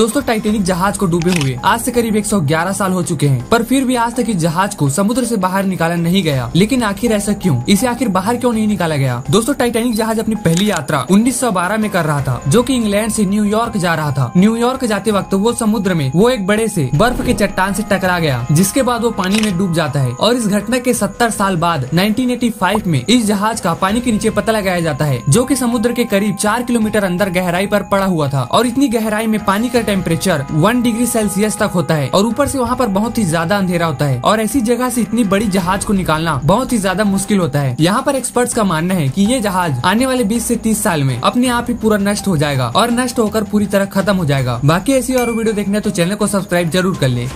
दोस्तों टाइटेनिक जहाज़ को डूबे हुए। आज से करीब 111 साल हो चुके हैं, पर फिर भी आज तक इस जहाज़ को समुद्र से बाहर निकाला नहीं गया। लेकिन आखिर ऐसा क्यों? इसे आखिर बाहर क्यों नहीं निकाला गया? दोस्तों टाइटेनिक जहाज़ अपनी पहली यात्रा 1912 में कर रहा था, जो कि इंग्लैंड से न्यूयॉर्क जा रहा था। न्यूयॉर्क जाते वक्त वो समुद्र में, वो एक बड़े से बर्फ़ के चट्टान से टकरा गया, जिसके बाद वो पानी में डूब जाता है। और इस घटना के सत्तर साल बाद 1985 में, इस जहाज़ का पानी के नीचे पता लगाया जाता है, जो की समुद्र के करीब चार किलोमीटर अंदर गहराई आरोप पड़ा हुआ था। और इतनी गहराई में पानी का टेम्परेचर वन डिग्री सेल्सियस तक होता है और ऊपर से वहाँ पर बहुत ही ज़्यादा अंधेरा होता है और ऐसी जगह से इतनी बड़ी जहाज़ को निकालना बहुत ही ज़्यादा मुश्किल होता है। यहाँ पर एक्सपर्ट्स का मानना है की ये जहाज़ आने वाले बीस ऐसी तीस साल में अपने आप ही पूरा नष्ट हो जाएगा और नष्ट होकर पूरी तरह खत्म हो जाएगा। बाकी ऐसी और वीडियो देखने तो चैनल को सब्सक्राइब ज़रूर कर ले।